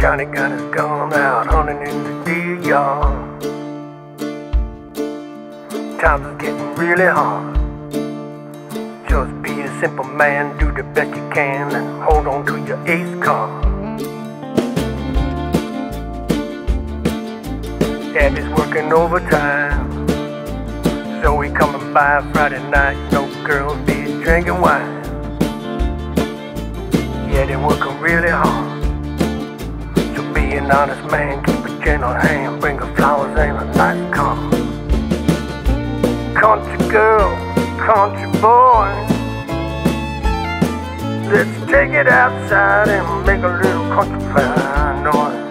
Johnny got his gun out, hunting in the deer yard. Times are getting really hard. Just be a simple man, do the best you can, and hold on to your ace card. Abby's working overtime. So he coming by Friday night, no girls be drinking wine. Yeah, they working really hard. So be an honest man, keep a gentle hand, bring her flowers and a nice car. Country girl, country boy. Let's take it outside and make a little country fire noise.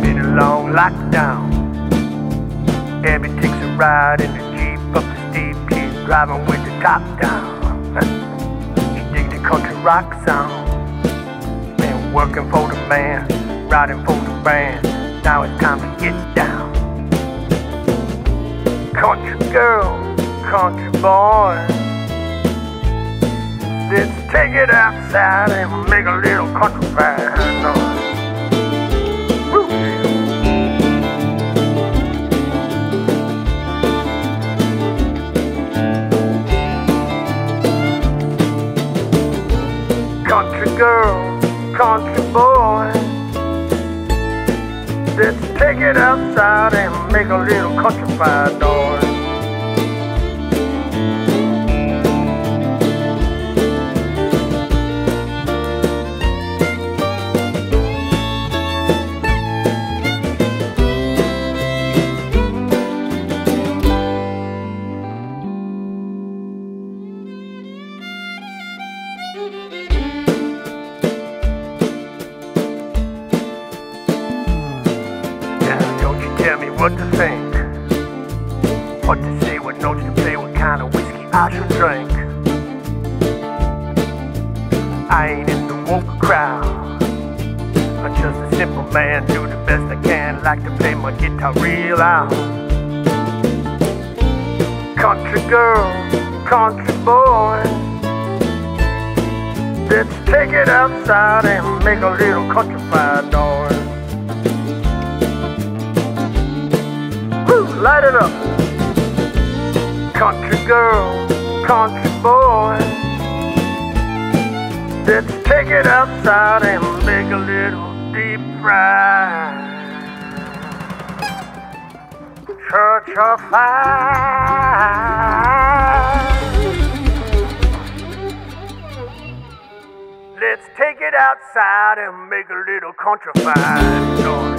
Been a long lockdown. Abby takes a ride in the driving with the top down. she dig the country rock sound. Been working for the man, riding for the band. Now it's time to get down. Country girl, country boy. Let's take it outside and make a little countrified Country girl, country boy. Let's take it outside and make a little countrified. What to think. What to say, what notes to play, what kind of whiskey I should drink. I ain't in the woke crowd. I'm just a simple man, do the best I can. Like to play my guitar real loud. Country girl, country boy. Let's take it outside and make a little country fire light it up. Country girl, country boy. Let's take it outside and make a little deep fry. Church of fire. Let's take it outside and make a little country fire.